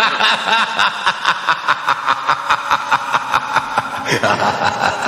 Ha ha ha.